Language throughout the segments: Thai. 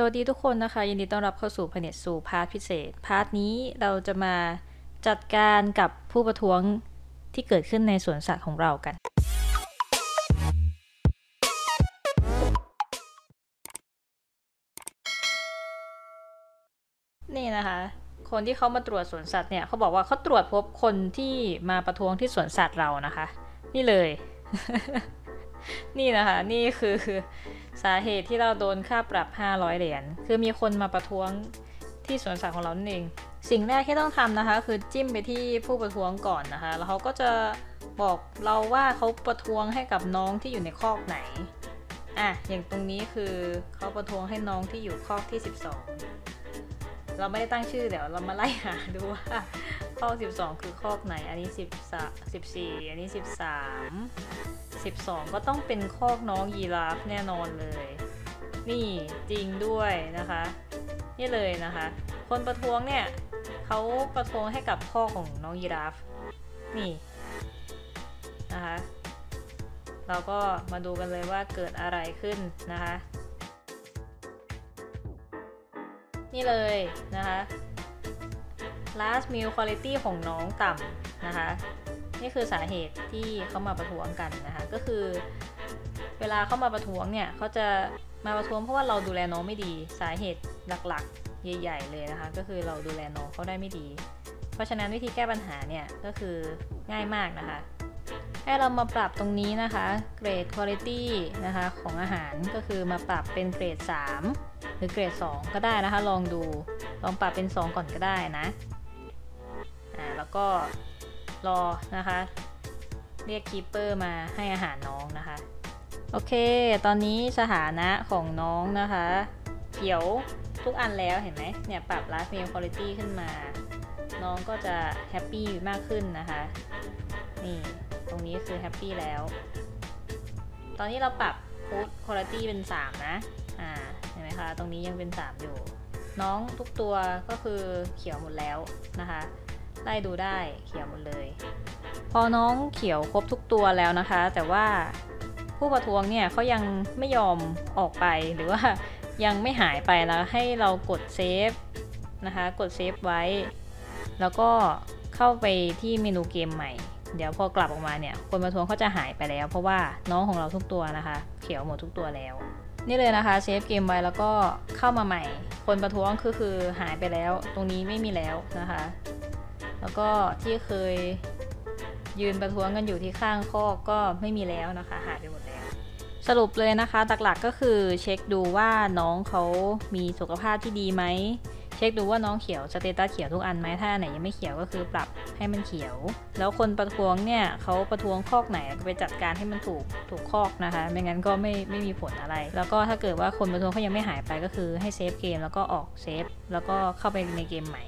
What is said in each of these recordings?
สวัสดีทุกคนนะคะ ยินดีต้อนรับเข้าสู่ Planet Zoo part พิเศษ part นี้เราจะมาจัดการกับผู้ประท้วงที่เกิดขึ้นในสวนสัตว์ของเรากัน นี่นะคะ คนที่เขามาตรวจสวนสัตว์เนี่ยเขาบอกว่าเขาตรวจพบคนที่มาประท้วงที่สวนสัตว์เรานะคะ นี่เลย นี่นะคะ นี่คือสาเหตุที่เราโดนค่าปรับ 500 เหรียญ คือมีคนมาประท้วงที่สวนสัตว์ของเรานั่นเอง สิ่งแรกที่ต้องทำนะคะ คือจิ้มไปที่ผู้ประท้วงก่อนนะคะ แล้วเขาก็จะบอกเราว่าเขาประท้วงให้กับน้องที่อยู่ในคอกไหน อะ อย่างตรงนี้คือเขาประท้วงให้น้องที่อยู่คอกที่ 12 เราไม่ได้ตั้งชื่อเดี๋ยวเรามาไล่หาดูว่าคอก 12 คือคอกไหน อันนี้ 13 14 อันนี้ 13 12 ก็ต้องเป็นคอกน้องยีราฟแน่นอนเลย นี่จริงด้วยนะคะ นี่เลยนะคะ คนประท้วงเนี่ยเขาประท้วงให้กับคอกของน้องยีราฟ นี่นะคะเราก็มาดูกันเลยว่าเกิดอะไรขึ้นนะคะ นี่เลยนะคะ last meal quality ของน้องต่ำนะคะ นี่คือสาเหตุที่เขามาประท้วงกันนะคะ ก็คือ เวลาเขามาประท้วงเนี่ยเขาจะมาประท้วงเพราะว่าเราดูแลน้องไม่ดี สาเหตุหลักๆ ใหญ่ ๆ เลยนะคะ ก็คือเราดูแลน้องเขาได้ไม่ดี เพราะฉะนั้นวิธีแก้ปัญหาเนี่ยก็คือง่ายมากนะคะให้เรามาปรับตรงนี้นะคะ เกรด quality นะคะของอาหารก็คือมาปรับเป็นเกรด 3 หรือเกรด 2 ก็ได้นะคะ ลองดูลองปรับเป็น 2 ก่อนก็ได้นะอ่าแล้วก็ รอนะคะ เรียก keeper มาให้อาหารน้องนะคะ โอเค ตอนนี้สถานะของน้องนะคะ เขียวทุกอันแล้วเห็นไหมเนี่ยปรับ last meal quality ขึ้นมา น้องก็จะ happy มากขึ้นนะคะ นี่ตรงนี้คือ happy แล้ว ตอนนี้เราปรับ food quality เป็น 3 นะ อ่า เห็นไหมคะ ตรงนี้ยังเป็น 3 อยู่ น้องทุกตัวก็คือเขียวหมดแล้วนะคะ ไล่ดูได้เขียวหมดเลย พอน้องเขียวครบทุกตัวแล้วนะคะ แต่ว่าผู้ประท้วงเนี่ยเขายังไม่ยอมออกไปหรือว่ายังไม่หายไปแล้วให้เรากด save นะคะ กด save ไว้ แล้วก็เข้าไปที่เมนูเกมใหม่ เดี๋ยวพอกลับออกมาเนี่ย คนประท้วงเขาจะหายไปแล้ว เพราะว่าน้องของเราทุกตัวนะคะ เขียวหมดทุกตัวแล้ว นี่เลยนะคะเซฟเกมไว้แล้วก็เข้ามาใหม่ คนประท้วงคือคือหายไปแล้ว ตรงนี้ไม่มีแล้วนะคะ แล้วก็ที่เคยยืนประท้วงกันอยู่ที่ข้างคอกก็ไม่มีแล้วนะคะ หายไปหมดแล้ว สรุปเลยนะคะหลักๆก็คือเช็คดูว่าน้องเขามีสุขภาพที่ดีไหมเช็คดูว่าน้องเขียว status เขียวทุกอันไหมถ้าไหนยังไม่เขียวก็คือปรับให้มันเขียว แล้วคนประท้วงเนี่ยเขาประท้วงคอกไหนก็ไปจัดการให้มันถูกถูกคอกนะคะ ไม่งั้นก็ไม่ไม่มีผลอะไร แล้วก็ถ้าเกิดว่าคนประท้วงเขายังไม่หายไปก็คือให้ save เกมแล้วก็ออก save แล้วก็เข้าไปในเกมใหม่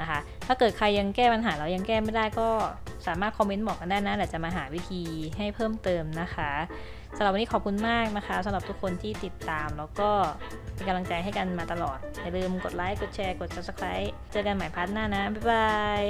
นะคะ ถ้าเกิดใครยังแก้ปัญหาเรายังแก้ไม่ได้ก็สามารถคอมเมนต์บอกกันได้นะเดี๋ยวจะมาหาวิธีให้เพิ่มเติมนะคะสำหรับวันนี้ขอบคุณมากนะคะสำหรับทุกคนที่ติดตามแล้วก็เป็นกำลังใจให้กันมาตลอดอย่าลืมกดไลค์กดแชร์กด subscribe เจอกันใหม่ part หน้านะบ๊ายบาย